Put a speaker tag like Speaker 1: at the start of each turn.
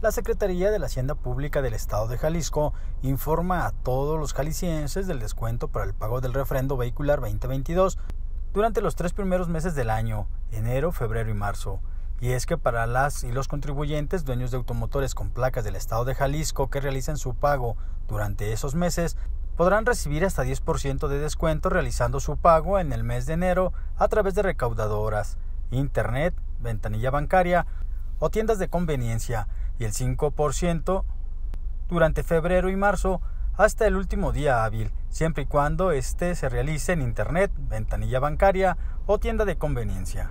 Speaker 1: La Secretaría de la Hacienda Pública del Estado de Jalisco informa a todos los jaliscienses del descuento para el pago del refrendo vehicular 2022 durante los tres primeros meses del año, enero, febrero y marzo. Y es que para las y los contribuyentes dueños de automotores con placas del Estado de Jalisco que realicen su pago durante esos meses, podrán recibir hasta 10% de descuento realizando su pago en el mes de enero a través de recaudadoras, internet, ventanilla bancaria o tiendas de conveniencia y el 5% durante febrero y marzo hasta el último día hábil, siempre y cuando éste se realice en Internet, ventanilla bancaria o tienda de conveniencia.